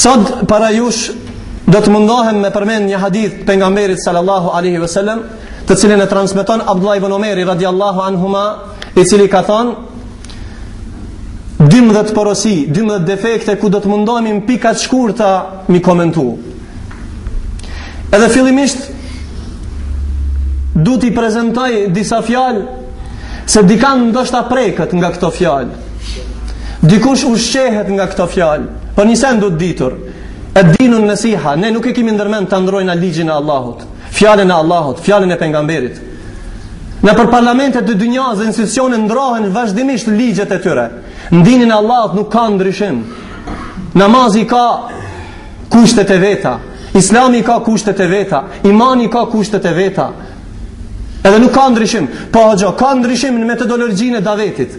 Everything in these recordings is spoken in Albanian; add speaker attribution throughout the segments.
Speaker 1: Sot para jush do të mundohem me përmend një hadith të pejgamberit sallallahu alaihi wasallam, të cilin e transmeton Abdullah ibn Omeri radiallahu anhuma, i cili ka thënë 12 porosi, 12 defekte ku do të mundohemi në pika të shkurta m'i komentu. Edhe fillimisht du t'i prezentoj disa fjalë se dikan ndoshta preket nga këto fjalë. Dikush ushqehet nga këto fjalë, po një send duhet ditur. Ed-dinun nasiha, ne nuk e kemi ndërmend ta ndrojna ligjin e Allahut, fjalën e Allahut, fjalën e pejgamberit. Nëpër parlamentet e dynjas dhe institucionet ndrohen vazhdimisht ligjet e tyre. N'dinin e Allahut nuk ka ndryshim. Namazi i ka kushtet e veta, Islami i ka kushtet e veta, imani i ka kushtet e veta, Edhe nuk ka ndryshim. Po hoxho, ka ndryshim në metodologjinë e davetit.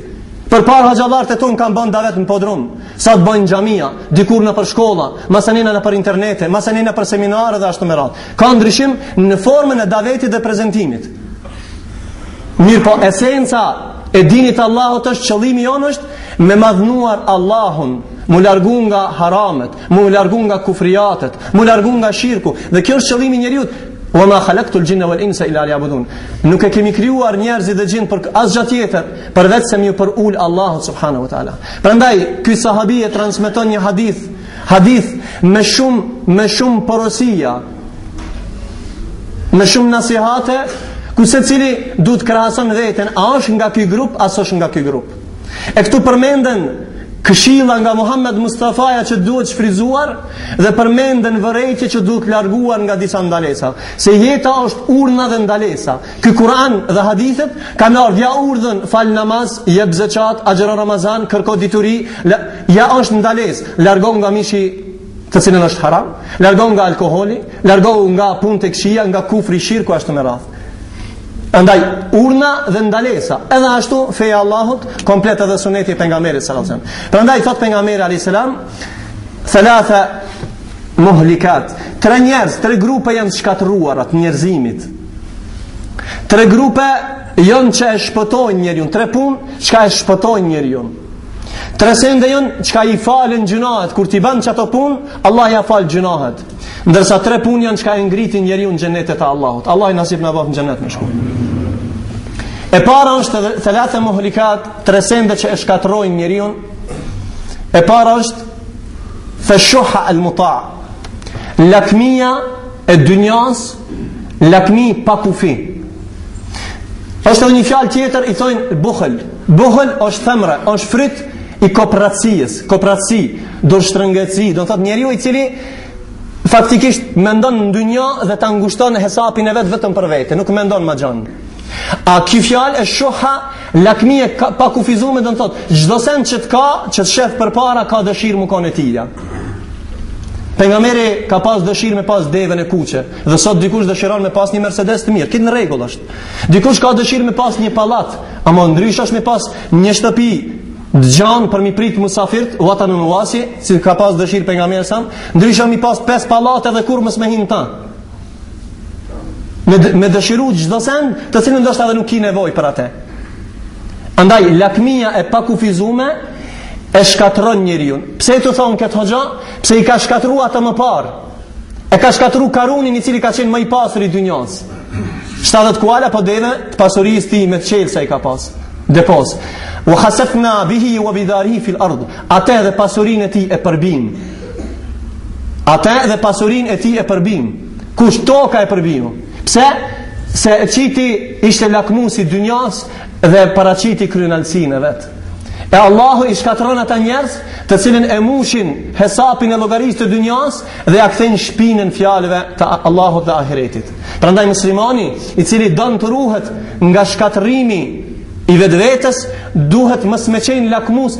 Speaker 1: Përpara hoxhallarët e tonë kanë bënë davet në podrum, sot bëjnë n'xhamia, dikur nëpër shkolla, masanena nëpër internete, masanena nëpër seminare dhe ashtu me radhë. Ka ndryshim në formën e davetit dhe prezentimit. Mirëpo, esenca e dinit t'Allahut është, qëllimi jonë është, me madhëruar Allahun, m'u largu nga haramet, M'u largu nga kufriatet, m'u largu nga shirku, dhe kjo është qëllimi i njeriut, Wa ma khalaqtul jinna wal insa illa liya'budun. Nuk i kemi krijuar njerëzit dhe xhinët për asgjë tjetër, përveçse me ju përul Allahut subhanahu wa taala. Prandaj ky sahabi e transmeton një hadith, hadith me shumë me shumë porosia, me shumë nasihate, ku secili duhet ta krahason veten, a është nga ky grup apo është nga ky grup. E këtu përmenden këshilla nga Muhammed Mustafaja që duhet shfrizuar dhe përmenden vërejtje që duhet larguar nga disa ndalesa. Se jeta është urdhna dhe ndalesa. Ky Kur'an dhe hadithet kanë ardhur ja urdhën fal namaz, jep zekat, agjëro Ramazan, kërko dituri, ja është ndalesë, largohu nga mishi i cili është haram, largohu nga alkoholi, largohu nga punët e kqija, nga kufri, shirku e ashtu me radhë. Andaj urdhna dhe ndalesa, edhe ashtu feja e Allahut, komplet edhe suneti i pejgamberit sallallahu alajhi wasallam. Prandaj thotë pejgamberi alayhis salam, thalatha muhlikat, tre njerëz, tre grupe janë shkatërruara të njerëzimit. Tre grupe janë që e shpëtojnë njeriun, tre punë çka e shpëtojnë njeriun. Tre sende janë çka i falen gjynahet kur t'i bën qato punë, Allahu ja fal gjynahet. Ndërsa tre punë janë çka e ngritin njeriun në xhenetet e Allahut. Allahu nasip na bëftë në xhenet me shku. E para është edhe thalathe muhlikat, tre sende që e shkatërrojnë njeriun. E para është fa shuhhun muta. Lakmia e dynjas Lakmi pa kufi. Është edhe një fjalë tjetër i thojnë buhël. Buhël është themre, është fryt i kopratësisë, kopratësi, dorështrëngësi, do thotë njeriu i cili faktikisht mendon në dynja dhe ta ngushton hesapin e vet vetëm për vete, nuk mendon ma gjan. A kjo fjalë e shoha Lakmi e pakufizume do të thotë, çdo send që të ka, që të shef përpara ka dëshirë me kanë e tija. Pejgamberi ka pas dëshirë me pas devën e kuqe, dhe sot dikush dëshiron me pas një Mercedes të mirë, këtë në rregull është. Dikush ka dëshirë me pas një pallat, ama ndryshe është me pas një shtëpi gjanë për mi pritë musafirt, vata në nuasi, si ka pas dëshirë pejgamberi sa, ndryshe me i pas pesë pallate dhe kurrë mos me hi n'ta. me, me dëshiru çdo send të cilë ndoshta dhe nuk ki nevoj për atë andaj lakmia e pakufizume e shkatron njeriun pse e thotë këtë hoxha pse i ka shkatru ata më parë e ka shkatru karunin i cili ka qenë më i pasër i dynjas 70 kuala po deve të pasurisë tij me çelsa i ka pas depos fe khasefna bihi ue bidarihi fil ardhë atë edhe pasurinë e tij e përbin Atë dhe pasurinë e tij e përbin Kush toka e përbiu Pse? Se e qiti ishte lakmus i dynjas Dhe paraciti krynaltsinë e vet E Allahu i shkatron ata njerëz Të cilët e mushin hesapin e llogarisë të dynjas Dhe ia kthejnë shpinën fjalëve të Allahut dhe ahiretit Prandaj muslimani i cili don të ruhet nga shkatrimi i vetvetes Duhet mos me qenë lakmus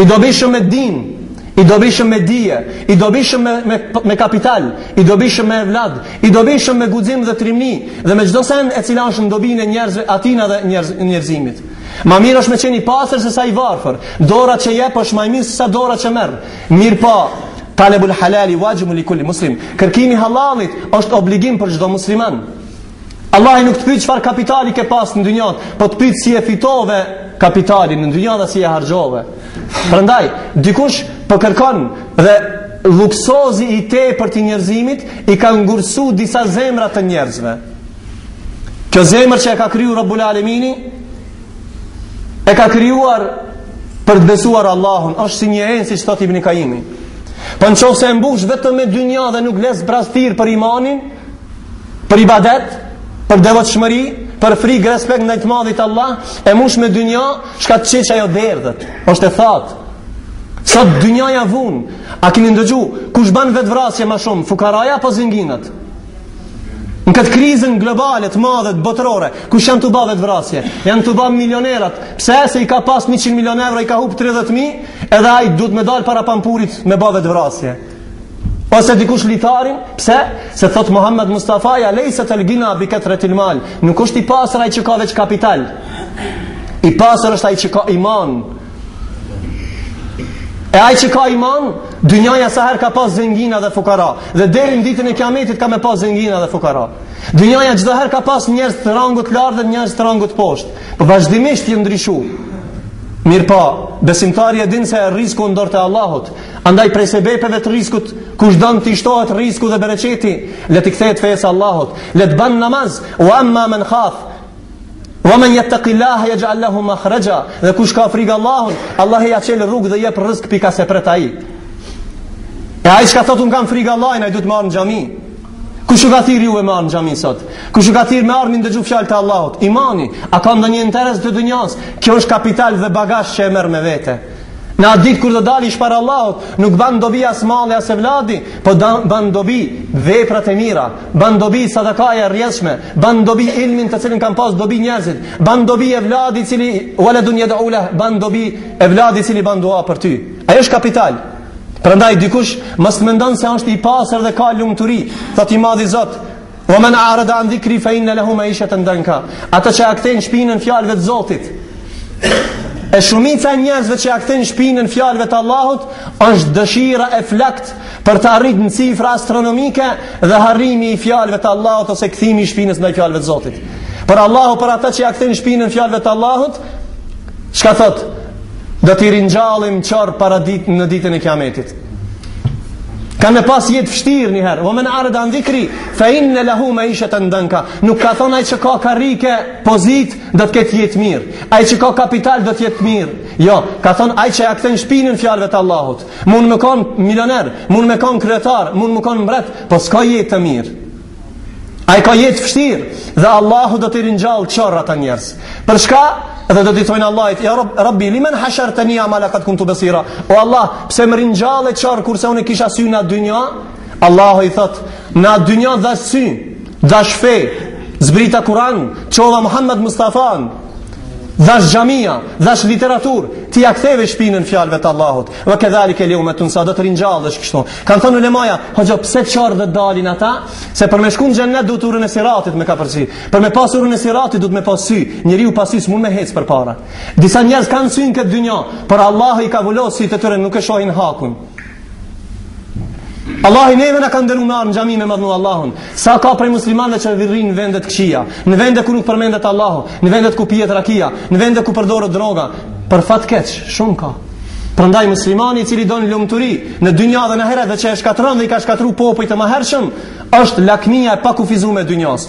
Speaker 1: i dobishëm me din, i dobishëm me dije, i dobishëm me, me, me kapital, i dobishëm me evlad, i dobishëm me guxim dhe trimni, dhe me çdo send e cila është në dobinë e njerëzve atina dhe njerëz, njerëzimit. Ma mirë është me qenë i pasur se sa i varfër, dora që jep është ma e mirë se sa dora që merr, mirëpo, po, talebul halali, waxhibun li kulli muslim, kërkimi i hallallit është obligim për çdo musliman, Allahi nuk të pyt çfarë kapitali ke pas në dynja, po të pyt si e fitove kapitalin në dynja dhe si e harxhove. Prandaj, dikush po kërkon dhe luksozi i tepërt i njerëzimit i ka ngursu disa zemra të njerëzve. Kjo zemër që e ka kriju Rabbul Alemini, e ka krijuar për të besuar Allahun, është si një enë siç thotë Ibni Kajimi. Por po në qoftë se e mbush vetëm me dynja dhe nuk le zbrastirë për imanin, për ibadet, për devotshmëri, për frikërespekt ndaj të madhit Allah, e mush me dynja, çka të qesh ajo derdhet. Është e thatë. Sot dynjaja vuan. A keni ndëgju, kush ban vetvrasje ma shumë, fukaraja apo zinginat? Në këtë krizën globale të madhe të botërore, kush janë tu ba vetvrasje? Janë tu ba milionerat. Pse? Se i ka pas 100 milionë euro, i ka humb 30000, edhe ai duhet me dal para pampurit me ba vetvrasje. Ose dikush litarin, pse? Se thot Muhammed Mustafa, lejse l-gina bi kethretil mal, nuk është i pasër ai që ka veç kapital, i pasër është ai që ka iman, e ai që ka iman, dynjaja sa her ka pas zengina dhe fukara, dhe deri në ditën e kiametit ka me pas zengina dhe fukara. Dynjaja gjithë her ka pas njerës të rangut lartë dhe njerës të rangut poshtë, për po vazhdimisht të ndryshu. Mirë pa, po, besimtari e din se rizku n'dorë të Allahut, Andaj prej sebepeve të riskut, kush don të i shtohet risku dhe bereqeti, le t'i kthehet fesë Allahut, le të ban namaz, o amma men khaf. Wa man yattaqillaha yaj'al lahu makhraja. Dhe kush ka frikë Allahun, Allah e ja çel rrugë dhe jep rrisk prej ka se pret ai. E ai çka thotë unë kam frikë Allahun, ai duhet me ardh në xhami. Kush u ka thirr ju me ardh në xhami sot? Kush u ka thirr me ardh me i dëgju fjalët e Allahut? Imani, a ka ndonjë interes të dynjas? Kjo është kapital dhe bagazh që e merr me vete. Në atë ditë kur do dalish para Allahut, nuk ban dobi as malli as evladi, po ban dobi veprat e mira, ban dobi sadakaja e rrjedhshme, ban dobi ilmin të cilin kanë pas dobi njerëzit, ban dobi evladi i cili waladun yad'u lah, ban dobi evladi i cili ban dua për ty. Ai është kapital. Prandaj dikush mos mendon se është i pasër dhe ka lumturi, thotë i madhi Zot, Wa man arada an dhikri fa inna lahu ma'ishatan danka. Ata që ia kthen shpinën fjalëve të Zotit. E shumica e njerëzve që ia kthen shpinën fjalëve të Allahut është dëshira e flakt për të arritur në cifra astronomike dhe harrimi i fjalëve të Allahut ose kthimi i shpinës ndaj fjalëve të Zotit. Por Allahu për ata që ia kthen shpinën fjalëve të Allahut, çka thot? Do t'i ringjallim qorr para n'ditën e Kiametit. Kan me pas jetë t'vshtirë njëherë, wa man arada an dhikri fa inna lahu ma'ishatan danka. Nuk ka thonë ai që ka karrike, pozitë, do të ketë jetë mirë. Ai që ka kapital, do të jetë mirë. Jo, ka thonë ai që ja kthen shpinën fjalëve të Allahut. Mund me konë milioner, mund me konë kryetar, mund me konë mbret, po s'ka jetë të mirë. Ai ka jetë vështirë dhe Allahu do t'i ringjall qorr ata njerëz. Për çka? Dhe do t'i thonë Allahut, "Ya Rabb, Rabbi, lima hashartani a'ma wa qad kuntu basira?" O Allah, pse më ringjalle qorr kurse unë kisha sy në dynja? Allahu i thot, "Në dynja dhash sy, dhash fe, zbrita Kur'an, çova Muhammed Mustafan, dhash xhamia, dhash literaturë, ti ja ktheve shpinën fjalëve të Allahut. Wa kadhalika al-yawma tunsa do të ringjallësh kështu. Kanë thënë ulemaja, hoxha pse qorr do dalin ata, se për me shku në xhennet duhet urën e siratit me kapërcy. Për me pas urën e siratit duhet me pas sy, njeriu pa sy s'mund me ec përpara. Disa njerëz kanë sy në këtë dynja, por Allahu i ka vulos sytë e tyre nuk e shohin hakun. Allahu neve na ka nderu në xhami me madhnu Allahun Sa ka prej muslimanve që virrin në vende të këqija Në vende ku nuk përmendet Allahu Në vende ku pihet rakia Në vende ku përdoret droga Për fat keq, shumë ka Prandaj muslimani i cili don lumturi në dynja dhe në ahiret dhe që e shkatërron dhe i ka shkatërruar popujt e mëhershëm, është lakmia e pakufizuar e dynjasë.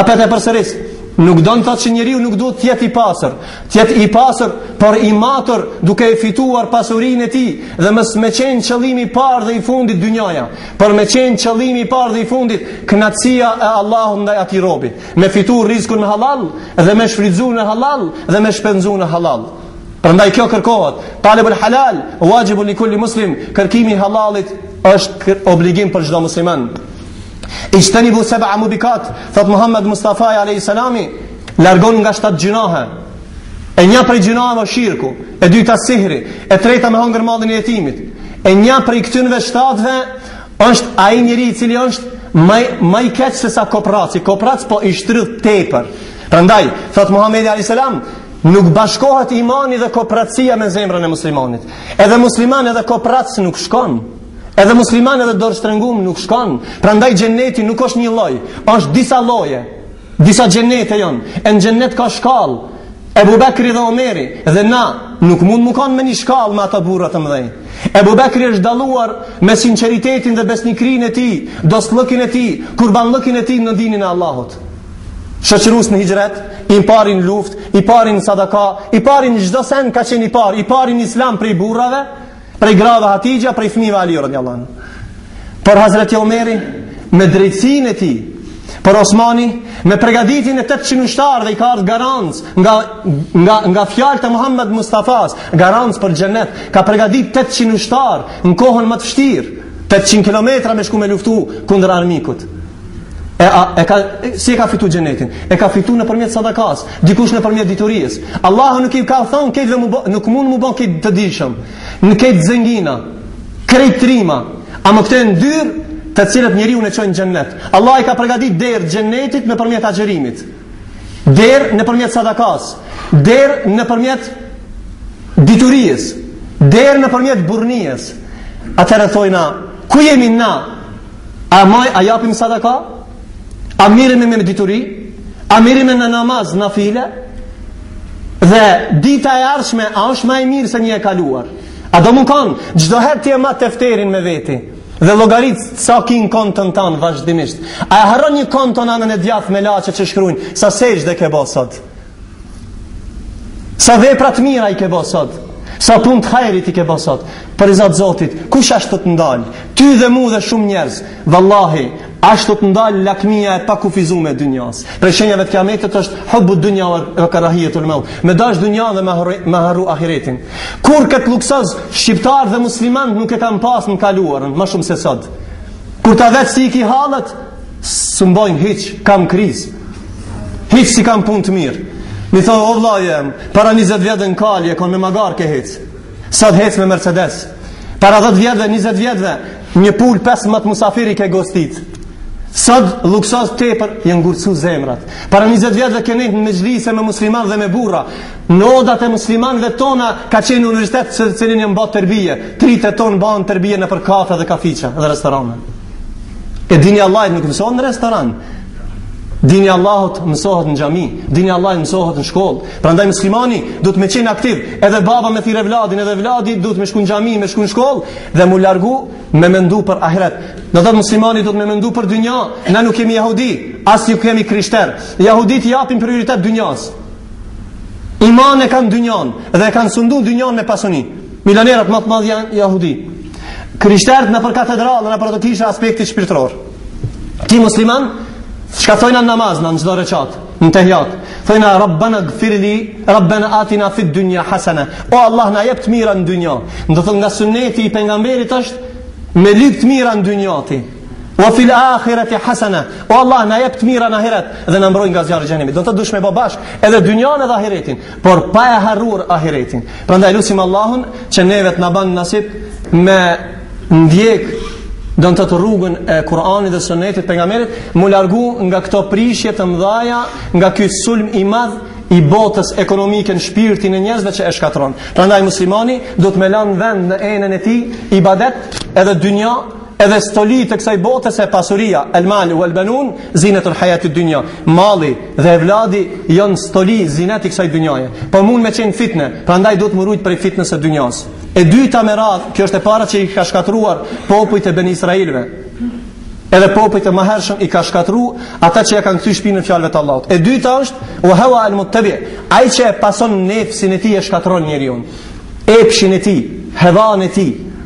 Speaker 1: Apet e përsëris. Nuk don të thotë që njeriu nuk duhet të jetë i pasur, të jetë i pasur, por i matur duke e fituar pasurinë e tij dhe mos me qenë qëllimi i parë dhe i fundit dynjaja, por me qenë qëllimi i parë dhe i fundit kënaqësia e Allahut ndaj atij robi, me fitu rizkun me halal dhe me shfrytëzu në halal dhe me shpenzu në halal. Prandaj kjo kërkohet. Talibul halal, wajibun li kulli muslim, kërkimi i halalit është obligim për çdo musliman. Ijtanibu sab'a mubikat, thot Muhammed Mustafa alayhi salami, largonu nga shtatë gjynahe. E një prej gjynaheve shirku, e dyta sihri, e treta me hongër mallin e jetimit. E një prej këtynve shtatve është ai njeri i cili është ma i, ma i keq se sa kopraci. Kopraci po i shtrydh tepër. Prandaj, thotë Muhammedi A.S. Nuk bashkohet imani dhe kopracia me zemrën e muslimanit. Edhe musliman edhe koprac nuk shkon. Edhe musliman edhe dorështrëngum nuk shkon. Prandaj xheneti nuk është një lloj, është disa lloje. Disa xhenete janë. E në xhenet ka shkallë. Ebu Bekri dhe Omeri dhe na nuk mund me kanë me një shkallë me ata burra të mëdhenj. Ebu Bekri është dalluar me sinceritetin dhe besnikërinë e tij, dosllëkin e tij, kurbanllëkin e tij në dinin e Allahut. Shoqërues në hixhret, i pari në luftë, i pari në sadaka, i pari në çdo sen ka qenë i pari, i pari në islam prej burrave, prej grave Hatixha, prej fëmijëve Ali radhiyallahu anhu. Por Hazreti Omeri me drejtësinë e tij, por Osmani me përgatitjen e 800 ushtarëve i ka ardhur garanc nga nga nga fjalët e Muhammed Mustafas, garanc për xhenet, ka përgatit 800 ushtarë në kohën më të vështirë, 800 kilometra me shku me luftu kundër armikut. E, a, e ka, si e ka fitu xhenetin? E ka fitu nëpërmjet sadakas, dikush nëpërmjet diturijës. Allahu nuk i ka thonë, krejt me u bo, nuk mund me u bo krejt të dijshëm, ne krejt zengina, krejt trima, ama këto janë dyer të cilët njeriun e çojnë n'xhenet. Allah i ka pregatit derë xhenetit nëpërmjet agjërimit, derë nëpërmjet sadakas, derë nëpërmjet diturijës, derë nëpërmjet burrnijës. Atëherë thojna, ku jemi na, A moj, a japim sadaka? A mirremi me dituri? A mirremi në namaz nafile? Dhe dita e ardhshme, a është ma e mirë se një e kaluar? A do me konë, çdo herë ti e ma tefterin me veti, dhe llogarit sa ki në konton tane vazhdimisht. A e harron një konton, anën e djathtë melaqe që shkrujnë, sa sexhde ke bo sot? Sa vepra të mira i ke bo sot? Sa punë të hajrit i ke bo sot? Për rizat Zotit, kush asht do të ndalë? Ty dhe mu dhe shumë njerëz. Vallahi, asht do të ndal lakmia e pakufizume e dynjas. Prej shenjave të kiametit është hubbu dunya wa karahiyatul maut. Me dash dynjan dhe me harru ahiretin. Kur kët luksuz shqiptar dhe musliman nuk e kanë pas në të kaluarën, ma shumë se sot. Kur ta vet si i ki hallet, S'më bojnë hiq, kam krizë Hiq s'i kam punt të mirë M'i thonë, o vla jem Para 20 vjetëve n'kali je kon, me magar ke hec Sot hec me Mercedes Para 10 vjetëve, 20 vjetëve Me një pulë 5 mat musafir i ke gostit Sot luksuz tepër janë ngurcu zemrat. Para 20 vjetëve kanë qenë mexhlise me muslimanë dhe me burra. Në odat e muslimanëve tona ka qenë universitet secilin janë bërë terbije. T'ritë tonë bëhen terbije nëpër kafe dhe kafiqa dhe restorante. E dini i Allahut nuk mësohet në restoran. Dini i Allahut mësohet në xhami, dini i Allahut mësohet në shkollë. Prandaj muslimani duhet me qenë aktiv, edhe baba me thirrë evladin, edhe evladi duhet me shku në xhami, me shku në shkollë dhe mu largu me mendu për ahiret. Do thotë muslimani duhet me mendu për dynja, na nuk jemi jehudi, as nuk jemi krishter. Jehuditë i japin prioritet dynjas. Iman e kanë dynjan dhe e kanë sundu dynjan me pasuni. Milionerët më të mëdhenj janë jehudi. Krishterët nëpër katedrale apo te kisha aspekti shpirtëror. Ti musliman, çka thojmë në namaz në çdo rekat, në tehijat, thojmë Rabbana gfirli, Rabbana atina fid dunya hasana. O Allah na jep të mira në dynja. Do thotë nga suneti i pejgamberit është me lyp të mira në dynja ti. Wa fil akhirati hasana. O Allah na jep të mira në ahiret dhe na mbroj nga zjarri i xhehenemit. Do thotë dush me ba bashkë edhe dynjan edhe ahiretin. por pa e harruar ahiretin. Prandaj lusim Allahun që neve të na ban nasip me ndjek do thotë rrugën e Kur'anit dhe Sunetit të pejgamberit, mu largu nga këto prishje të mdhaja, nga ky sulm i madh i botës ekonomike në shpirtin e njerëzve që e shkatrron. Prandaj muslimani duhet me lanë vend në enën e tij ibadet edhe dynja Edhe stoli të kësaj bote se pasuria, el malu vel benun, zinetul hajati dunja, mali dhe evladi janë stoli zinet i kësaj dynjaje. Po mund me qenë fitne, prandaj duhet m'u rujtë prej fitnes së dynjas. E dyta me radhë, kjo është e para që i ka shkatërruar popujt e beni Israelëve. Edhe popujt e mahershëm i ka shkatrru ata që ia kanë kthy shpinën fjalëve të Allahut. E dyta është, wel hewa el muttebe, ai që e pason nefsin e tij e shkatrron njeriun. Epshin e tij, hevanë e tij,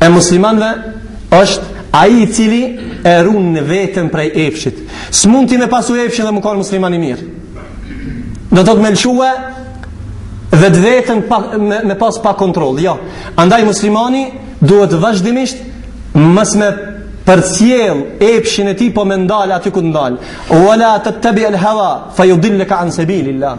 Speaker 1: e muslimanve është ai i cili e run veten prej epshit. S'mund ti me pasu epshin dhe me konë musliman i mirë. Dhe ti me lëshu vetveten pa, me, me pas pa kontroll. Jo, andaj muslimani duhet vazhdimisht mos me përcjell epshin e tij po me ndal aty ku ndal wa la tettebi el hava fa judilleka an sebililla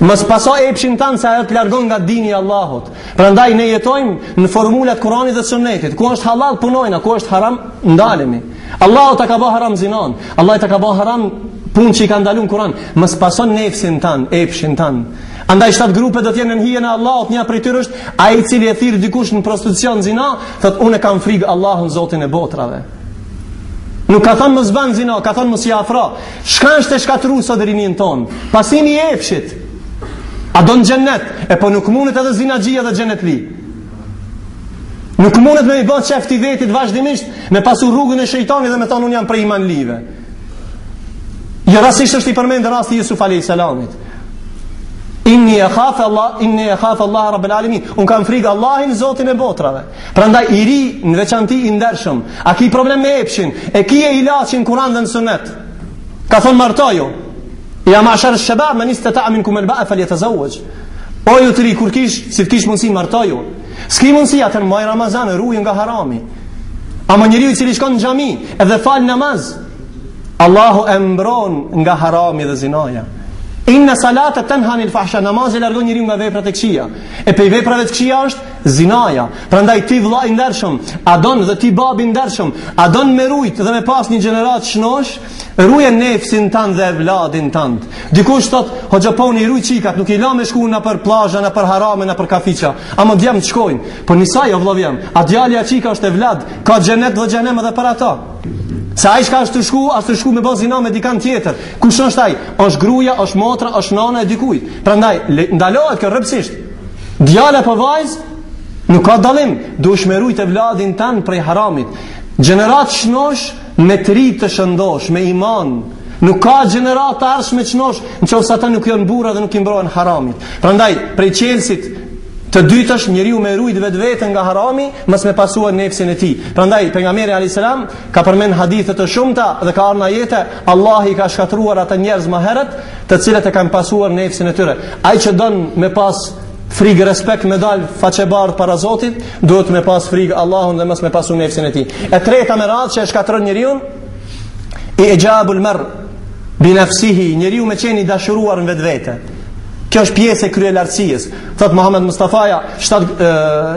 Speaker 1: mos paso epshin tan se ajo të largon nga dini i Allahut Prandaj ne jetojmë në formula t'Kur'anit dhe Sunnetit. Ku është halal punojna, ku është haram ndalemi. Allahu ta ka bo haram zinanë. Allahu ta ka bo haram punë që i ka ndalu n'Kur'an. Mos paso nefsin tan, epshin tan. Andaj shtat grupe do të jenë në hijen e Allahut, një prej tyre është ai i cili e thirr dikush në prostitucion zina, thotë unë kam frikë Allahun Zotin e botrave. Nuk ka thënë mos bon zina, ka thënë mos iu afro. Çka është tu e shkatërru sot rinin ton? Pasimi i epshit, A don xhennet? E po nuk mundet edhe zinaxhi edhe xhennetli. Nuk mundet me i ba qejf ti vetit vazhdimisht me pasu rrugën e shejtanit dhe me thonë unë jam prej imanlive. Jo jo, rastësisht është i përmend rasti i Jusufit a.s. Inni e khafë Allah, inni e khafë Allah rabbel alemin. Unë kam frikë Allahun zotin e botrave. Prandaj i ri në veçanti i ndershëm. A ki problem me epshin? E ki ilaçin n'Kuran dhe në sunet? Ka thonë martoju. Ja mashar ash-shabab man istata'a minkum al ba'a falyatazawwaj. O ju të ri kur kish, si të kish mundsi martoju. S'ki mundsi atëher maj Ramazan e ruju nga harami. Ama njeriu i cili shkon në xhami edhe fal namaz, Allahu e mbron nga harami dhe zinaja. Inna salata tanha anil fahsha, namazi largon njeriun nga veprat e këqija. E pej veprave të këqija është zinaja. Prandaj ti vëlla i ndershëm, a don dhe ti babi i ndershëm, a don me rujt dhe me pas një gjeneratë t'shnosh, Ruje nefsin tan dhe evladin tan. Dikush thot, hoxhë po unë i ruj çikat, nuk i lâ me shku nëpër plazha, nëpër harame, nëpër kafiça. Ama djemtë shkojnë. Po nisa jo vëllai jem. A djali a çika është evlad, ka xhenet dhe xhenem edhe për ata. Se ai kah është tu shku, asht tu shku me ba zina me dikan tjetër. Kush është ai? Është gruaja, është motra, është nana e dikujt. Prandaj ndalohet kjo rreptësisht. Djal apo vajz nuk ka dallim, duhesh me rujt evladin tan prej haramit. Gjeneratë t'shnosh Me të rinj të shëndosh, me iman, nuk ka gjeneratë të ardhshme t'shnosh, në qoftë se ata nuk janë burra dhe nuk i mbrohen haramit. Prandaj, prej çelsit të dytë është njeriu me rujt vetëveten nga harami, mos me pasuar nefsin e tij. Prandaj, pejgamberi a.s. ka përmend hadithe të shumta dhe ka ardh n'ajete, Allahu i ka shkatërruar ata njerëz ma herët, të cilët e kanë pasuar nefsin e tyre. Ai që don me pas Frigë respekt me dal faqe bardh para Zotit, duhet me pas frigë Allahun dhe mos me pasu nefsin e tij. E treta me radhë që e shkatërron njeriu, i'xhabul mar'i bi nafsihi, njeriu me qenë i dashuruar në vetvete. Kjo është pjesë e kryelartësisë. Thot Muhammed Mustafaja,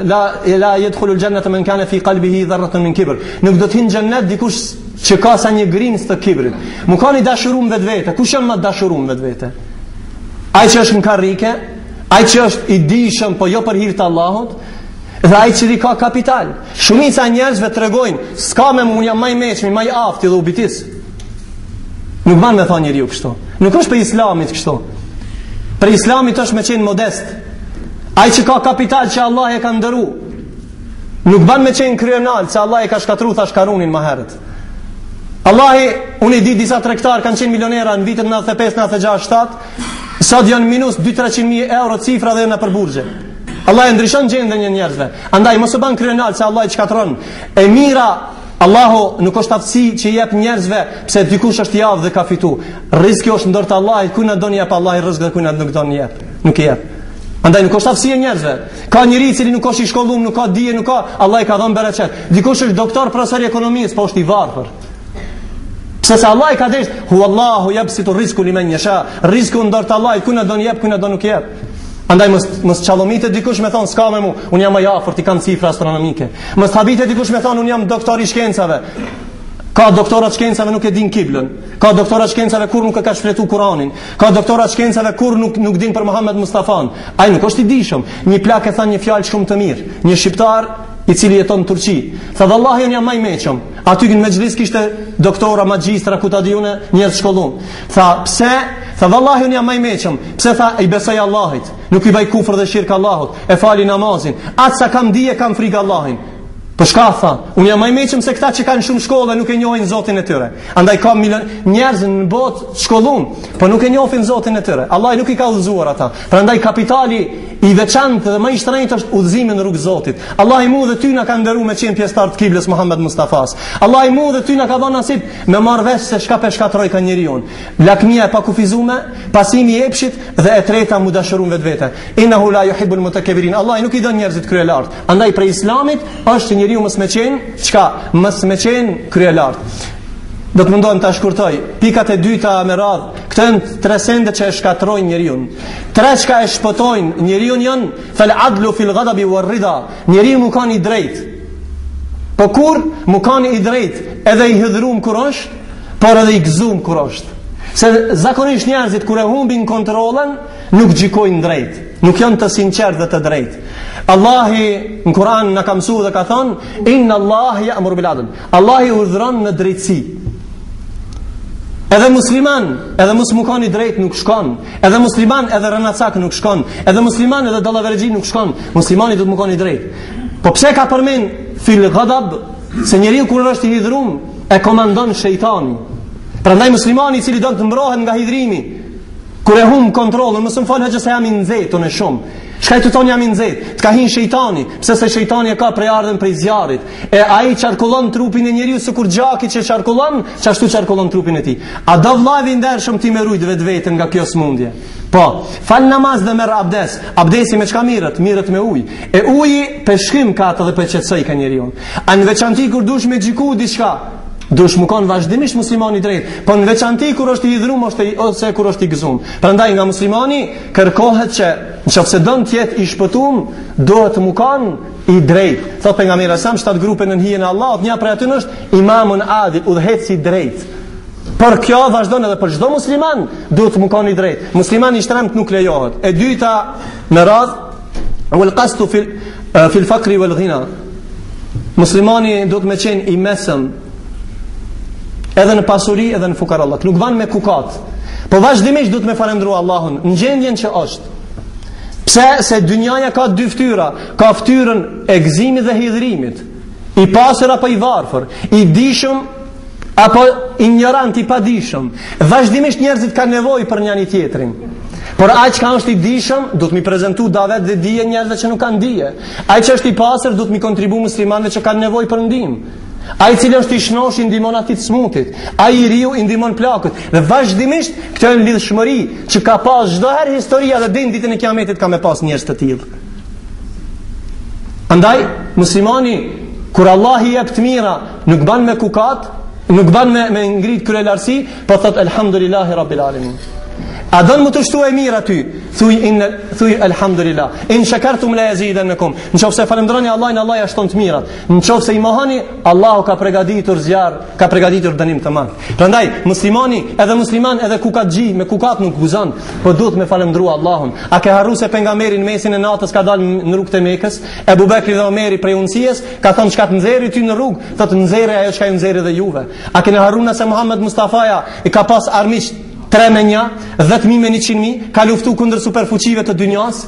Speaker 1: la yadkhulu al-jannata man kana fi qalbihi dharratun min kibr. Nuk do të hyjë në xhennet dikush që ka sa një grimcë të kibrit. Mu kanë i dashuruar n'vetvete. Kush janë më dashuruar n'vetvete? Ai që është në karrike, Ai që është i dijshëm, po jo për hir të Allahut, dhe ai që ka kapital. Shumica e njerëzve tregojnë, s'ka mbi mua më i meçmi, më i aftë dhe u bitis. Nuk ban me thonë njeriu kështu. Nuk është prej Islamit kështu. Prej Islamit është me qenë modest. Ai që ka kapital që Allah e ka nderu, nuk ban me qenë kryelart, që Allah e ka shkatru, thash karunin më herët. Vallahi, unë i di disa tregtarë kanë qenë milionera në vitet 95, 96, 7, Sot janë minus 2-300 mijë euro cifra dhe janë për burgje. Allah e ndryshon gjendën e njerëzve. Andaj mos u bën kryelart se Allahi shkatron. E mira Allahu nuk është aftësi që jep njerëzve pse dikush është i aftë dhe ka fitu. Rizki është n'dorë të Allahit, kujtna don i jep Allahu rizk dhe kujtna nuk don i jep. Nuk i jep. Andaj nuk është aftësi e njerëzve. Ka njeri i cili nuk është i shkolluar, nuk ka dije, nuk ka, Allahi ka dhënë bereqet. Dikush është doktor, profesor i ekonomisë, po është i varfër. Pse se Allahi ka thënë, "Huwallahu yabsutu rizqa liman yasha." Rizku n'dorë të Allahit, kujtna don jep, kujtna don nuk jep. Andaj mos mos çallamitë dikush me thon s'ka mbi mua, un jam më i aftë, i kam cifra astronomike. Mos habitë dikush me thon un jam doktor i shkencave. Ka doktora të shkencave nuk e din kiblën. Ka doktora të shkencave kurrë nuk e ka shfletu Kur'anin. Ka doktora të shkencave kurrë nuk nuk din për Muhammed Mustafan. Ai nuk është i dijshëm. Një plak e tha një fjalë shumë të mirë. Një shqiptar i cili jeton në Turqi. Tha vallahi unë jam më i meçëm. Aty në mexhlis kishte doktora, magjistra, ku ta di unë, njerëz të shkollum. Tha, pse? Tha, vallahi unë jam më i meçëm. Pse tha, i besoj Allahit. Nuk i bëj kufër dhe shirk Allahut. E fali namazin. Atë sa kam dije, kam frikë Allahin. Po shka tha? Unë jam më i meçëm se këta që kanë shumë shkollë dhe nuk e njohin Zotin e tyre. Andaj ka milion njerëz në botë t'shkollum, po nuk e njohin Zotin e tyre. Allah nuk i ka udhëzuar ata. Prandaj kapitali i veçantë dhe më i shtrenjtë është udhëzimi në rrugë t'Zotit. Allahi mu dhe ty na ka nderuar me qenë pjesëtar të kiblës Muhammed Mustafas. Allahi mu dhe ty na ka dhënë nasip me marr vesh se çka po e shkatrojka njeriun. Lakmia e pakufizuar, pasimi i epshit dhe e treta mu dashuru n'vetvete. Innahu la yuhibbul mutakabbirin. Allahi nuk i don njerëzit kryelart. Andaj prej Islamit është njeriu mos me qenë çka? Mos me qenë kryelart. Do të mundohem ta shkurtoj. Pikat e dyta me radhë Këto janë tre sende që e shkatërrojnë njeriun. Tre çka e shpëtojnë njeriun janë fal adlu fil ghadabi war rida. Njeriu mu kan i drejt. Po kur mu kan i drejt, edhe i hidhrum kur është, por edhe i gëzum kur është. Se zakonisht njerëzit kur e humbin kontrollën, nuk gjykojnë drejt, nuk janë të sinqertë dhe të drejtë. Allahu në Kur'an na ka mësuar dhe ka thënë inna Allahu ya'muru bil adl. Allahu urdhëron në drejtësi. Edhe musliman, edhe mos mu kon i drejt nuk shkon. Edhe musliman, edhe rrenacak nuk shkon. Edhe musliman, edhe dallaverxhi nuk shkon. Muslimani duhet mu kon i drejt. Po pse ka përmend fil ghadab se njeriu kur është i hidhur e komandon shejtani. Prandaj muslimani i cili don të mbrohet nga hidhrimi, kur e humb kontrollin, mos më fal hoxhë se jam i nxehtë unë shumë. Çka i thonë jam i nxehtë? Të ka hin shejtani, pse se shejtani e ka prejardhjen prej zjarrit. E ai qarkullon trupin e njeriut sikur gjaku që qarkullon, qashtu qarkullon trupin e tij. A do vlla i ndershëm ti me rujt vetveten nga kjo smundje? Po, fal namaz dhe merr abdes. Abdesi me çka mirret? Mirret me uj. E uji pe shkimka atë dhe pe qetsojka njeriun. A në veçanti kur dush me gjyku diçka, dush mu kon vazhdimisht muslimani i drejt, po në veçanti kur është i hidhrum ose, ose kur është i gëzum. Prandaj nga muslimani kërkohet që në qoftë se don të jetë i shpëtum, duhet mu kon i drejt. Thot pejgamberi alejhi selam shtat grupe nën hijen e Allahut, një prej atyre është imamun adil, udhëheqësi i drejt. Por kjo vazhdon edhe për çdo musliman, duhet mu kon i drejt. Musliman i shtremt nuk lejohet. E dyta në radh, wal qasdu fil fil faqri wal ghina. Muslimani duhet me qenë i mesëm edhe në pasuri edhe në fukarallëk. Nuk ban me kukat. Po vazhdimisht duhet me falënderu Allahun në gjendjen që është. Pse se dynjaja ka dy fytyra, Ka ftyrën e gëzimit dhe hidhërimit, i pasur apo i varfër, i dishëm apo injorant i padishëm. Vazhdimisht njerëzit kanë nevojë për njëri tjetrin. Por ai që është i dishëm, duhet me i prezantu davet dhe dije njerëzve që nuk kanë dije. Ai që është i pasur duhet me i kontribu muslimanëve që kanë nevojë për ndihmë. Ai i cili është i shnosh i ndihmon atij t'smutit, ai i riu i ndihmon plakut. Dhe vazhdimisht këto janë lidhshmëri që ka pas çdo herë historia dhe dej n'ditën e kiametit ka me pas njerëz të tillë. Andaj, muslimani, kur Allahu i jep të mira, nuk ban me kukat, nuk ban me, me ngrit kryelartësi, po thot, elhamdulillahi rabbil alemin. A don me t'u shtu e mira ty, thuj, in, thuj elhamdulillah, in shekertum le ezidennekum, në qofë se falëmdroni Allahun, Allahu i shton të mirat, në qofë se i mohoni, Allahu ka pregaditur zjarr, ka përgatitur dënim të madh. Prandaj muslimani, edhe musliman, edhe kukatxhi, me kukat nuk guzon, po duhet me falëndrua Allahun. A ke harruar se pejgamberi në mesin e natës ka dalë në rrugë të Mekës? Ebu Bekri dhe Omeri prej unësies ka thënë çka të nxjerri ty në rrugë, thotë m'nxjerri ajo çka ju nxjerri dhe juve. A keni harruar se Muhammed Mustafaja i ka pas armiq 3 me 1, 10.000 me 100.000, ka luftu kundër superfuqive të dynjas,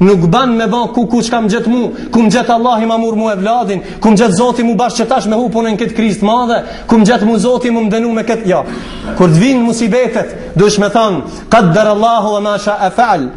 Speaker 1: Nuk ban me ba kuku çka më gjeti mu, ku më gjeti Allahi ma mur mu evladin, ku më gjeti Zoti mu bash që tash me hupun e në këtë krizë të madhe, ku më gjeti mu Zoti mu me m'dënu me këtë, ja. Jo. Kur të vinë musibetet, dush me thonë, kaderullahu ve ma sha'e feale,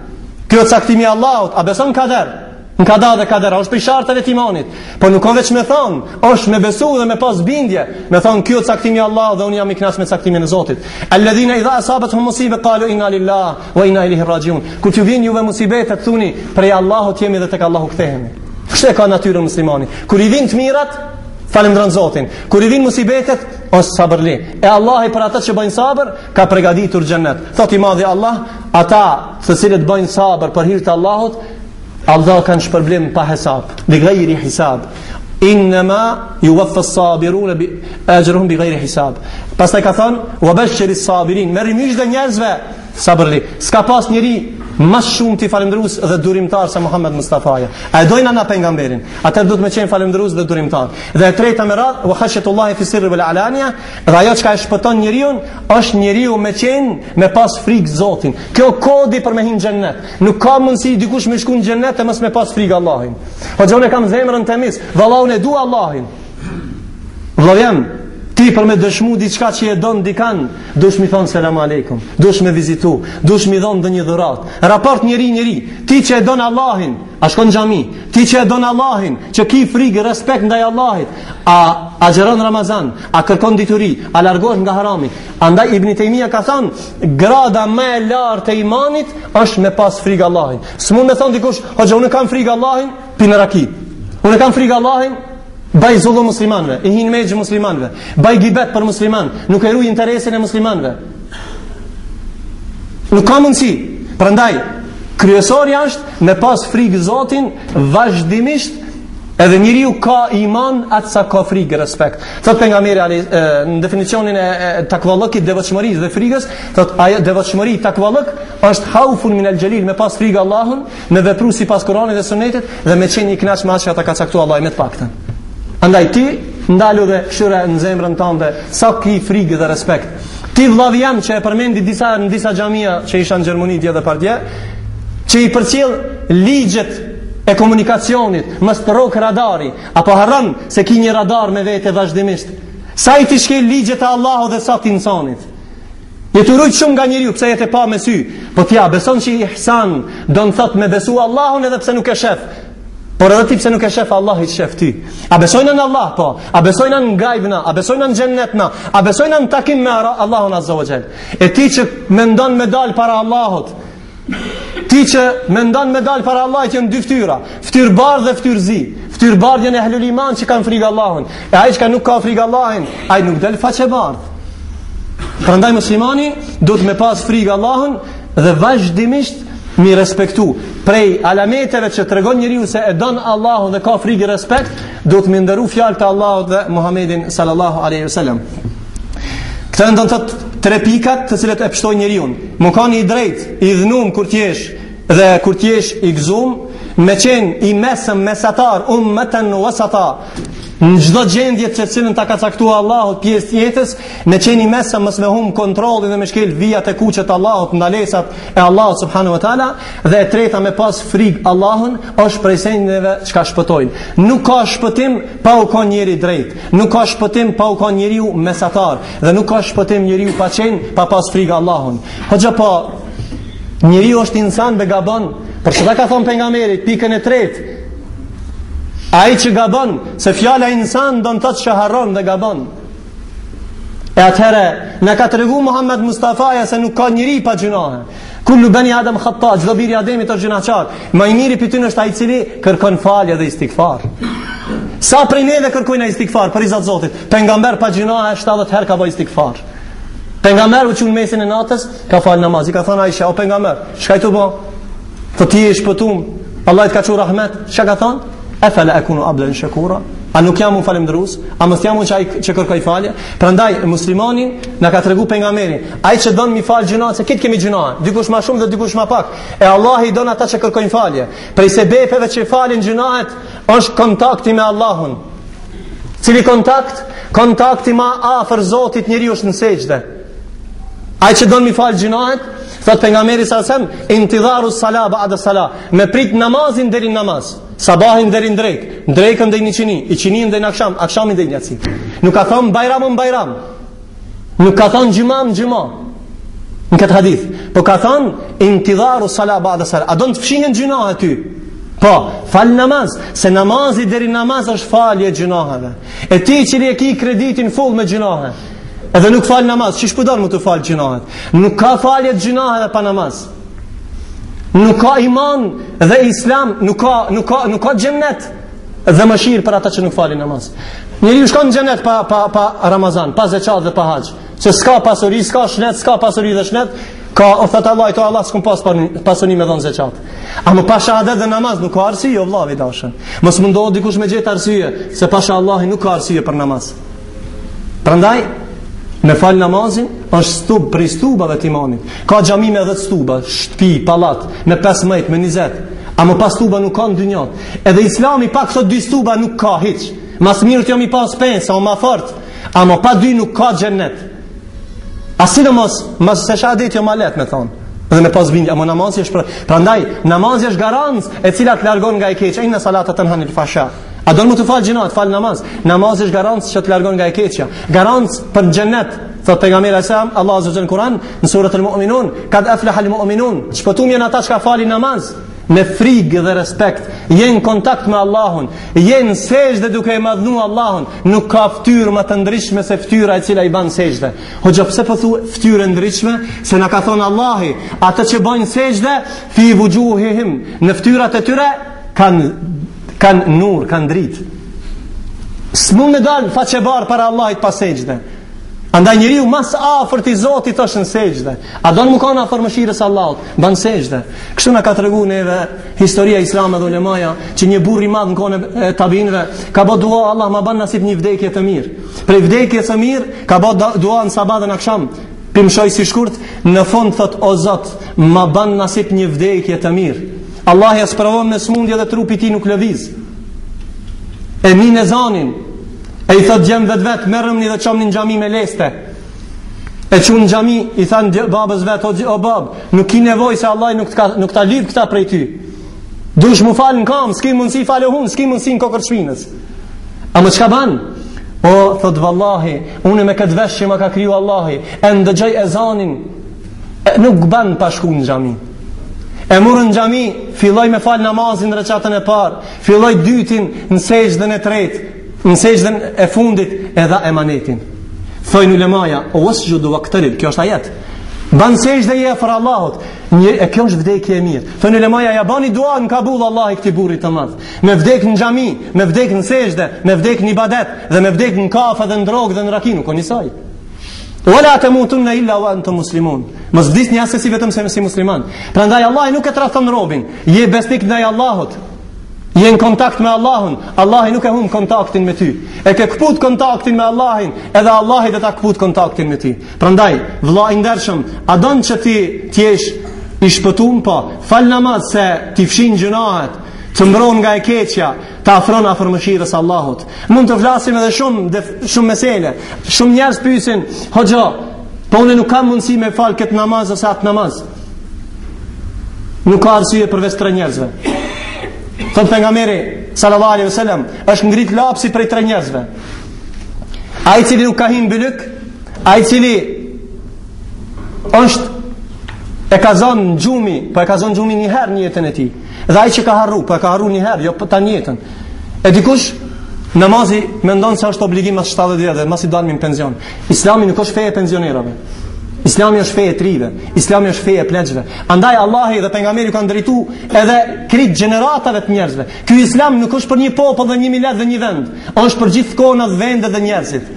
Speaker 1: kjo caktimi Allahut, a beson kader? Në kada dhe kadera, është prej sharteve t'imanit Po nuk osht veç me thonë është me besu dhe me pas bindje Me thonë kjo caktimi Allahut dhe unë jam i knas me caktimin e Zotit Alledhina idha asabet-hum musibe Kalu inna lillah Wa inna ilaihi rajiun. Kur t'ju vjen juve musibetet thuni, prej Allahut jemi dhe tek Allahu kthehemi. Kështu e ka natyrën muslimani. Kur i vin të mirat, falëndron Zotin. Kur i vin musibetet, osht sabërli. E Allahu për ata që bëjnë sabër, ka përgatitur xhennet. Thot i madhi Allah, ata të cilët bëjnë sabër për hir të Allahut, ata kanë shpërblim pa hesab, bi ghairi hisab. Inma yuwaffa as-sabirun bi ajrihim bi ghairi hisab. Pastaj ka thënë, "Wa bashshir as-sabirin", merru myzhde njerëzve Sabërli, s'ka pas njeri më shumë falëndrus dhe durimtar se Muhammed Mustafaja. A e dojm na pejgamberin? Atëherë duhet me qenë falëndrus dhe durimtar. Dhe e treta me radh, wa khashyatullahi fi sirri wal alania, dhe ajo çka e shpëton njeriun është njeriu me qenë me pas frikë Zotin. Kjo kodi për me hin xhennet. Nuk ka mundësi dikush me shku në xhennet e mos me pas frikë Allahin. Po unë kam zemrën të mis, vallahu ne dua Allahin. Vllau jem, ti për me dëshmu diçka që e don dikan, dush mi thon selam aleikum, dush me vizitu, dush mi dhon ndonjë dhurat. Raport njeri njeri, ti që e don Allahin, a shkon xhami? Ti që e don Allahin, që ki frikë respekt ndaj Allahit, a agjëron Ramazan, a kërkon dituri, a largohesh nga harami? Andaj Ibn Tejmija ka thon, grada më e lartë e imanit është me pas frikë Allahin. S'mund të thon dikush, hoxha unë kam frikë Allahin, Pinë raki. Unë kam frikë Allahin, baj zullum muslimanëve, i hin n'gjynah muslimanëve, baj gibet për musliman, nuk e ruj interesin e muslimanëve. Nuk ka mundësi. Prandaj kryesori është me pas frikë Zotin vazhdimisht Edhe njeriu ka iman aq sa ka frikë respekt. Thot pejgamberi ali në definicionin e, e takvallëkut devotshmërisë dhe frikës, thot ajo devotshmëri takvallëk është haufun min al-jalil me pas frikë Allahun, me vepru sipas Kuranit dhe Sunetit dhe me qenë i knaqë me çka ta ka caktu Allahi me të paktën. Andaj ti, ndalu dhe shqyre në zemrën tënde, sa ki frigë dhe respekt. Ti vllau jem që e përmendi disa, në disa xhamia që isha në Gjermoni dje dhe pardje, që i përcjell ligjet e komunikacionit, mos të rrok radari, apo harron se ki një radar me vete vazhdimisht, sa je tu i shkel ligjet e Allahut dhe sa t'insanit. Je tu u rujt shumë nga njeriu pse je tu e pa me sy. Po ti a beson që ihsan do të thotë me besu Allahun edhe pse nuk e shef. Por edhe ti pse nuk e shef Allahi t'shef ty. A besojna në Allah, po? A besojm në gajb na? A besojm në xhennet na? A besojna në takim me Allahun azza wa jall? E ti që mendon me dal para Allahut, Ti që mendon me dal para Allahit janë dy fytyra, fytyrë bardhë dhe fytyrë zi. Fytyrë bardhë janë ehlul iman që kanë frikë Allahun. E ai që nuk ka frikë Allahun, ai nuk del faqe bardhë. Prandaj muslimani duhet me pas frikë Allahun dhe vazhdimisht mi respektu. Prej alameteve që tregon njeriu se e don Allahun dhe ka frikë respekt, duhet m'i nderu fjalët e Allahut dhe Muhamedin sallallahu alaihi wasallam. Këto domethënë tre pikat të cilat e pështojnë njeriun. Me kanë i drejt, i idhnum kur t'jesh dhe kur t'jesh i gëzum, me qenë i mesëm mesatar, unë më të në vësata, në çdo gjendje të cilën t'a ka caktu Allahu pjesë t'jetës, me qenë i mesëm mos me humb kontrollin dhe me shkel vijat e kuqe t'Allahut, ndalesat e Allahut subhanehu ve teala, dhe e treta me pas frig Allahun, është prej seneve çka shpëtojnë. Nuk ka shpëtim pa u kan njeri i drejt. Nuk ka shpëtim pa u kan njeriu mesatar dhe nuk ka shpëtim njeriu pa qenë pa pas frikë Allahun. Hoxha, po njeriu është insan dhe gabon, për çata ka thon pejgamberi pikën e tretë. Ai që gabon, se fjala insan do të thotë që harron dhe gabon. E atëherë, na ka tregu Muhammed Mustafaja se nuk ka njeri pa gjynahe. Kullu bani Adam khata, çdo bir i Ademit gjunaqar. Ma i miri prej tyne është ai i cili kërkon falje dhe istighfar. Sa prej neve kërkojnë istighfar prej Zotit? Pejgamberi pa gjunahe 70 herë ka bo istighfar. Pejgamberi u çu n'mesin e natës, ka fal namaz, i ka thënë Aisha, o pejgamber, çka je tu bo? Ti je i shpëtum, Allahi të ka çu rahmet. Çka ka thënë? Afala akunu abdan shakura? A nuk jam un falëndrus? A mos jam un qaj që kërkoj falje? Prandaj muslimani na ka tregu pejgamberi, ai që don mi fal gjunahet, se krejt kemi gjunahe, dikush ma shumë dhe dikush ma pak. E Allahu i don ata që kërkojnë falje. Prej sebepeve që i falin gjunahet është kontakti me Allahun. Cili kontakt? Kontakti ma afër Zotit njeriu është në sexhde. Ai që don mi fal gjunahet, thot pejgamberi sa sem, intidharu sala ba'da sala, me prit namazin deri në namaz. Sabahin deri në drekë, në drekën deri në iqini, iqinin deri në aksham, akshamin deri në jaci. Nuk ka thënë Bajram në Bajram. Nuk ka thënë xhyma në xhyma. Në këtë hadith, po ka thënë intidharu sala ba'da sala. A do të fshihen gjynahet ty? Po, fal namaz, se namazi deri namaz është falje gjynaheve. E ti që e ki kreditin full me gjynahe, edhe nuk fal namaz, qysh po don me t'i fal gjynahet? Nuk ka falje gjynaheve pa namaz. Nuk ka iman dhe islam, nuk ka nuk ka nuk ka xhennet dhe mëshirë për ata që nuk falin namaz. Njeriu shkon në xhennet pa pa pa Ramazan, pa zeqat dhe pa haxh. Se s'ka pasuri, s'ka shnet, s'ka pasuri dhe shnet, ka o thot Allahut, o Allah s'kum pas pasuni me dhon zeqat. Ama pa shahadet dhe namaz nuk ka arsye, o vëlla i dashun. Mos mundohet dikush me gjetë arsye, se pasha Allahin nuk ka arsye për namaz. Prandaj me fal namazin është stub prej stubave të imanit. Ka xhami me 10 stuba, shtëpi, pallat, me 15, me 20. Ama pa stuba nuk ka në dynjo. Edhe islami pa këto dy stuba nuk ka hiç. Ma s'mirë jan me i pas pesë, sa ma fort. Ama pa dy nuk ka xhennet. A sidomos, masi shehadeti o ma letë me thonë dhe me pas bindje, ama namazi është pra, prandaj, namazi është garancë e cila të largon nga e keqja, inne salate tenha anil fahsha A do me t'i falë gjynahet, falë namaz Namaz është garancë që të largon nga e keqja Garancë për në xhennet Thot Pejgamberi alejhi selam, Allah azze në Kuran Në suret el mu'minun, kad eflehal mu'minun Shpëtum janë ata që ka falin namaz Me frigë dhe respekt Je në kontakt me Allahun Je në sexhde duke e madhnu Allahun Nuk ka ftyrë ma të ndritshme se ftyra e cila i banë sexhde Hoxhë pse po thu ftyrë e ndritshme Se na ka thonë Allahi Ata që banë sexhde Fi vuxhuhihim Në ftyrat e tyre Kanë Kan nur, kan dritë. S'mund me dalë faqebardhë para Allahit pa sexhde. Andaj njeriu ma s'afërti Zotit është në sexhde. A don me kanë afër mëshirës Allahut, ban sexhde. Kështu na ka tregu neve historia islame dhe ulemaja, që një burrë i madh në kohën e tabiinve, ka bo dua Allah ma ban nasip një vdekje të mirë. Për vdekje të mirë, ka bo dua në sabah edhe në aksham, p'i mshoj si shkurt, në fund thot o Zot, ma ban nasip një vdekje të mirë. Allahi e sprovon me smundje dhe trupi i tij nuk lëviz. E nin ezanin, e i thot djemve t'vet, merrmëni edhe çomni n'xhami me leste. E çojn në xhami, i than babës vet, o, o bab, nuk ki nevoj se Allah nuk, ka, nuk ta lyp këta prej ty. Dush mu falë në kam, s'ki mundësi falë ulun, s'ki mundësi në kokërr shpinës. Ama çka banë? O, thot vallahi, unë me këtë vesh që më ka kriju Allahi, e ndëgjoj ezanin, Nuk ban pa shku në xhami. E morën në xhami, filloi me fal namazin recatën e parë, filloi dytin në sexhden e tretë, në sexhden e fundit e dha emanetin. Thojnë ulemaja, vesxhud vekterib, kjo është ajet. Ban sexhde afër Allahut, një, e kjo është vdekje e mirë. Thojnë ulemaja, ja bani duanë kabull Allahi këtij burrit të madh. Me vdek në xhami, me vdek në sexhde, me vdek në ibadet, dhe me vdek në kafe dhe në drogë dhe në raki nuk o njësoj. Wala tamutunna illa wa antum muslimun. Mos vdisni asesi vetëm se si musliman. Prandaj Allahu nuk e tradhton robin. Je besnik ndaj Allahut. Je në kontakt me Allahun. Allahu nuk e humb kontaktin me ty. E ke kput kontaktin me Allahin, edhe Allahu do ta kput kontaktin me ty. Prandaj, vëlla i ndershëm, a don që ti të jesh i shpëtuar po? Fal namaz se t'i fshin gjunahet, të mbron nga e keqja, të afron afër mëshirës së Allahut. Mund të flasim edhe shumë shumë mesele. Shumë njerëz pyesin, "Hoxha, po unë nuk kam mundësi me fal këtë namaz ose atë namaz?" Nuk ka arsye përveç tre njerëzve. Thot pejgamberi sallallahu alaihi wasallam, është ngrit lapsi prej tre njerëzve. Ai i cili nuk ka hin bylyk, ai i cili është e ka zon gjumi, po e ka zon gjumi një herë në jetën e tij. Dhe ai që ka harru, po e ka harru një herë, jo për tan jetën. E dikush namazin mendon se është obligim mas 70 vjet dhe masi dalmi në pension. Islami nuk është fe e pensionerëve. Islami është fe e t'rive, Islami është fe e pleqve. Andaj Allahi dhe pejgamberi kanë drejtu dhe krit gjeneratave të njerëzve. Ky Islam nuk është për një popull dhe një milet dhe një vend, është për gjithë kohna dhe vendet dhe njerëzit.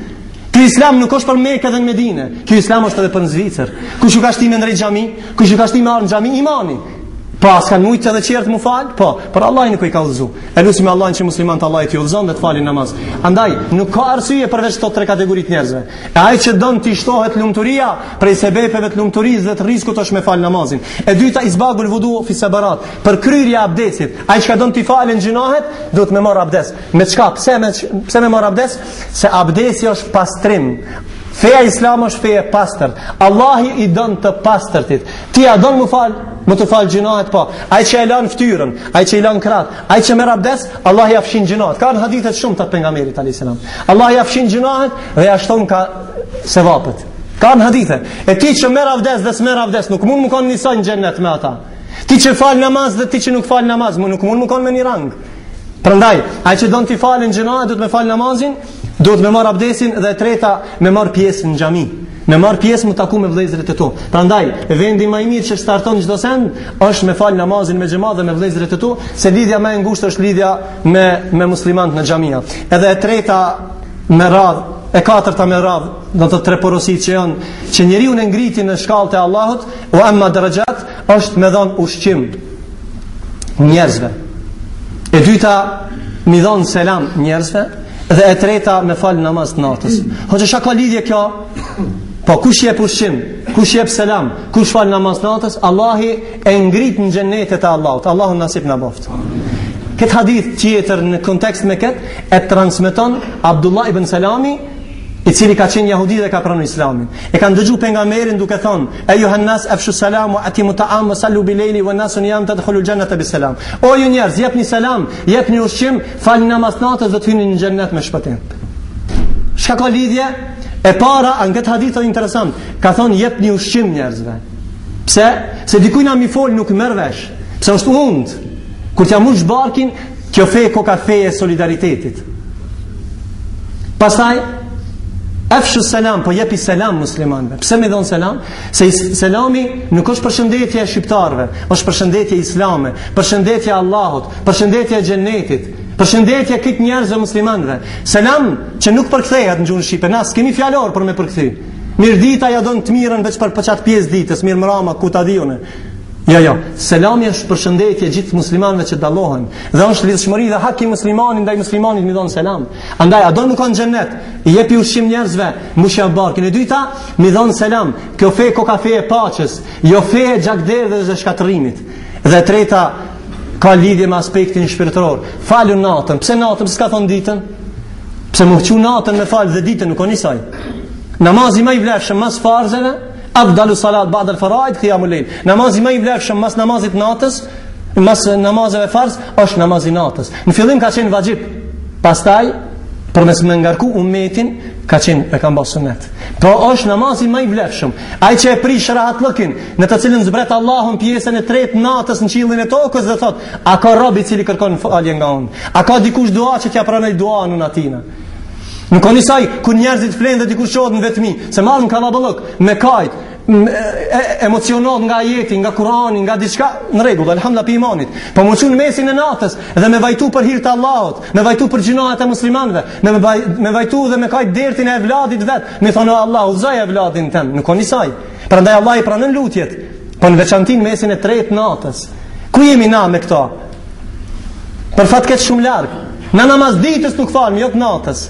Speaker 1: Ky Islam nuk është për Mekë dhe Medinë. Ky Islam është edhe për Zvicër. Kush ju ka shti me ndreq xhami? Kush ju ka shti në xhami? Imani. Po, a s'kanë mujtë edhe tjertë mu falë? Po, por Allahi nuk i ka udhëzu. E lusim Allahin që muslimanët Allahi t'i udhëzon dhe të falin namaz. Andaj, nuk ka arsye përveç këto tre kategori t'njerëzve. E ai që don t'i shtohet lumturia prej sebepeve të lumturisë dhe të rrizkut është me fal namazin. E dyta isbagul wudu fis sabarat, përkryerja e abdesit. Ai që don t'i falen gjynahet, duhet me marr abdes. Me çka? Pse me pse me marr abdes? Se abdesi është pastrim. Feja islame është fe e pastër. Allahu i don të pastërtit. Ti a don me fal, me t'i fal gjynahet po. Ai që e lan fytyrën, ai që i lan krahtë, ai që merr abdes, Allahi ja fshin gjynahet. Ka hadithe shumë të pejgamberit alayhis salam. Allahi ja fshin gjynahet dhe ja shton ka sevapet. Ka hadithe. E ti që merr abdes dhe s'merr abdes, nuk mund me kanë njësoj në xhenet me ata. Ti që fal namaz dhe ti që nuk fal namaz, më nuk mund me kanë me një rang. Prandaj, ai që don t'i falen gjynahet, duhet me fal namazin, Duhet me marr abdesin dhe e treta me marr pjesë në xhami. Me marr pjesë me u taku me vëllezërit e tu. Prandaj, vendi më i mirë që starton çdo send është me fal namazin me xhemat dhe me vëllezërit e tu, se lidhja më e ngushtë është lidhja me me muslimanët në xhamia. Edhe e treta me radh, e katërta me radh, këto tre porositë që janë që njeriun e ngritin në shkallët e Allahut, o amma daraxhat është me dhon ushqim. njerëzve. E dyta, me i dhonë selam njerëzve, dhe e treta, me falë namaz të natës. Hoxhë, shka ka lidhje kjo? Po, kush jep ushqim? Kush jep selam? Kush falë namaz të natës? Allahu e ngrit në xhennetet e Allahut. Allahu nasip na boftë. Këtë hadith tjetër në kontekst me këtë, e transmeton Abdullah ibn Selami, i cili ka qenë jahudi dhe ka pranu islamin. E kanë dëgju Pejgamberin duke thonë, ejjuhen nas efshu selam, at'imu taam, sal-lu bil-lejli, ven-nasu nijam ted'hulul xhennete bi selam. O ju njerëz, jepni selam, jepni ushqim, falni namaz natës dhe të hyni në xhennet me shpëtim. Shka ka lidhje? E para, në këtë hadith o interesant, ka thonë jepni ushqim njerëzve. Pse? Se dikujna me i folë nuk merr vesh, pse është untë, kur t'ia mbush barkin, Kjo fe e koka fe e solidaritetit. Pastaj, Efshu selam, po jepi selam muslimanve. Pse me dhonë selam? Se selami nuk është përshëndetje e shqiptarve, është përshëndetje islame, përshëndetje e Allahut, përshëndetje e xhennetit, përshëndetje e këtyre njerëzve muslimanve. Selam që nuk përkthehet në gjuhën shqipe, na s'kemi fjalor për me përkthy. Mirë dita ia don të mirën veç për qat pjesë t'ditës, mirë mrama, ku ta di unë. Jo, jo. Selami është përshëndetje e gjithë muslimanëve që dallohen dhe është lidhshmëri dhe hak i muslimanit ndaj muslimanit me i dhon selam. Andaj a do nuk kanë xhennet? Jepi ushqim njerëzve, mbushja barkun, e dyta, me i dhon selam. Kjo fe koka fe e paqes, jo fe e gjakderdhjes dhe shkatërrimit. Dhe e treta ka lidhje me aspektin shpirtëror. Falu natën. Pse natën? Pse s'ka thon ditën? Pse me natën me fal dhe ditën nuk o njësoj. Namazi më i vlefshëm mas farzeve Afdalu salat ba'd al faraid kijamul layl. Namazi më i vlefshëm mas namazit natës, mas namazeve farz është namazi i natës. Në fillim ka qenë vaxhib. Pastaj për mos me ngarku umetin ka qenë e kanë bërë sunet. Po është namazi më i vlefshëm. Ai që e prish rahatllëkin, në të cilin zbret Allahu n'pjesën e tretë t'natës në qiellin e tokës dhe thot, a ka rob i cili kërkon falje nga unë? A ka dikush dua që t'ia pranoj duan unë atij? Nuk o njësoj, kur njerëzit flenë dhe dikush çohet në vetëmi, se marrë në kalabëllëk, me kajt, emocionohet nga ajeti, nga Kurani, nga diçka, në rregull, dhe alamet prej imanit, po me u çu n'mesin e natës, dhe me vajtu për hir të Allahut, me vajtu për gjynahet e muslimanve, me, me vajtu dhe me kajt dertin e evladit vetë, me thonë, Allah, udhëzoje evladin tem, nuk o njësoj, prandaj Allahu i pranon lutjet, po në veçanti n'mesin e tretë t'natës, ku jemi na me këta, Për fat keq shumë larg. Në namaz ditës nuk falim, jo të natës.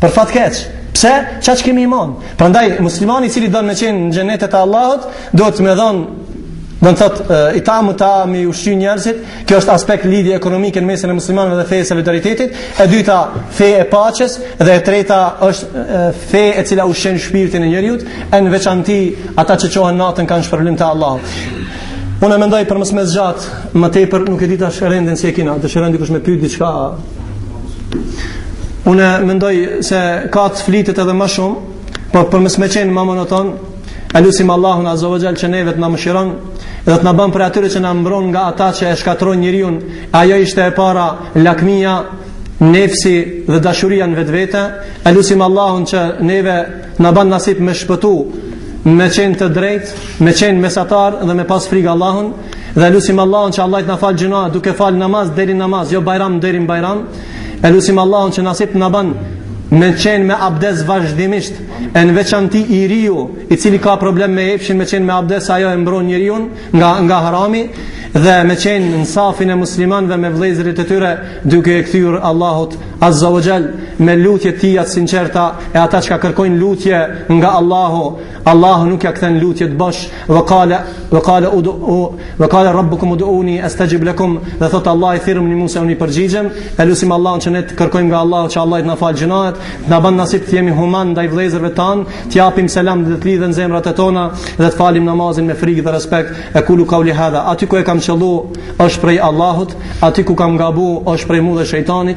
Speaker 1: Për fat keq. Pse? Çka që kemi iman? Prandaj muslimani i cili don me qenë në xhenetet e Allahut, duhet të me dhon Do të thotë itamu taam me ushqy njerëzit, kjo është aspekt lidhje ekonomike në mesin e muslimanëve dhe fe e solidaritetit, e dyta fe e paqes dhe e treta është fe e cila ushqen shpirtin e njeriut, e në veçanti ata që çohen natën kanë shpërblim te Allahu. Unë mendoj për mos me zgjat Më tepër nuk e di tash rendin si e kina, dëshiron dikush me pyet diçka. Unë mendoj se ka të flitet edhe më shumë, por për mos me qenë më monoton, e lusim Allahun Azza wa Jall që neve të na mëshiron dhe të na bën prej atyre që na mbron nga ata që e shkatrrojnë njeriun. Ajo ishte e para lakmia nefsi dhe dashuria në vetvete. E lusim Allahun që neve na bën nasip me shpëtu me qenë të drejtë, me qenë mesatar dhe me pas frikë Allahun. Dhe lusim Allahun që Allahu të na fal gjynahet duke fal namaz deri n'namaz, jo bajram deri në bajram. E lusim Allahun që nasip të na bën me qenë me abdes vazhdimisht e në veçanti i riu i cili ka problem me epshin me qenë me abdes ajo e mbron njeriun nga, nga harami dhe me qenë në safin e muslimanve dhe me vllezrit e tyre duke e kthyer Allahut azza ue xhel me lutjet e tija të sinqerta e ata që kërkojnë lutje nga Allahu Allahu nuk ja kthen lutjet bosh Wa qala wa qala udu wa qala rabbukum ud'uni astajib lakum dhe thotë Allahu thirrmëni mu se unë ju përgjigjem e lusim Allahun që ne të kërkojmë nga Allahu që Allahu të na fal gjynahet të na bën nasip të jemi human ndaj vëllezërve tanë të japim selam dhe të lidhen zemrat tona dhe të falim namazin me frikë dhe respekt e kulu kauli hadha aty ku e kam qëllu është prej Allahut aty ku kam gabu është prej mua dhe shejtanit